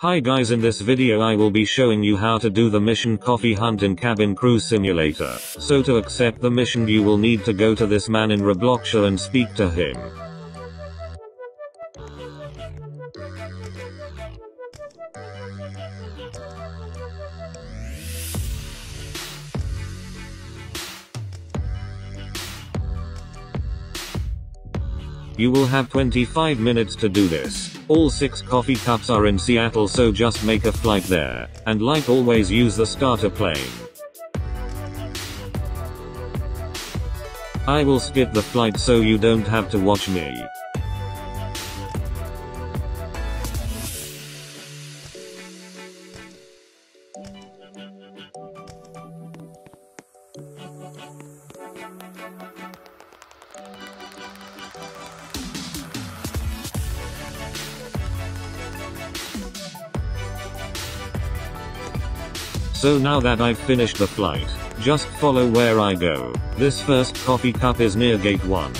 Hi guys in this video I will be showing you how to do the mission coffee hunt in cabin crew simulator. So to accept the mission you will need to go to this man in Robloxia and speak to him. You will have 25 minutes to do this. All 6 coffee cups are in Seattle so just make a flight there. And like always use the starter plane. I will skip the flight so you don't have to watch me. So now that I've finished the flight, just follow where I go. This first coffee cup is near gate 1.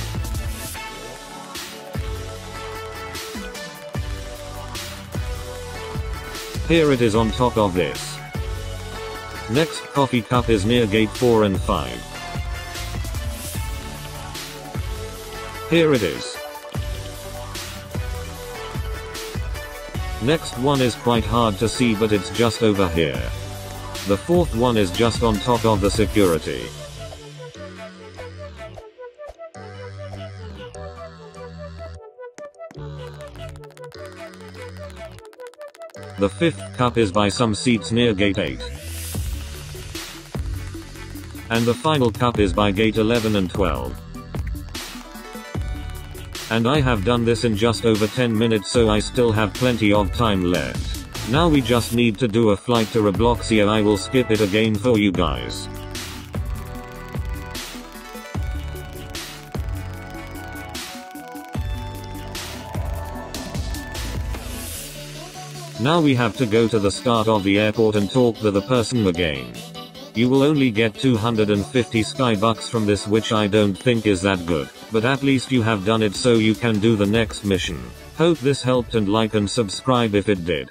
Here it is on top of this. Next coffee cup is near gate 4 and 5. Here it is. Next one is quite hard to see but it's just over here. The fourth one is just on top of the security. The fifth cup is by some seats near gate 8. And the final cup is by gate 11 and 12. And I have done this in just over 10 minutes so I still have plenty of time left. Now we just need to do a flight to Robloxia I will skip it again for you guys. Now we have to go to the start of the airport and talk to the person again. You will only get 250 skybucks from this which I don't think is that good, but at least you have done it so you can do the next mission. Hope this helped and like and subscribe if it did.